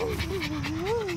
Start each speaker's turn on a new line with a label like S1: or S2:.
S1: うん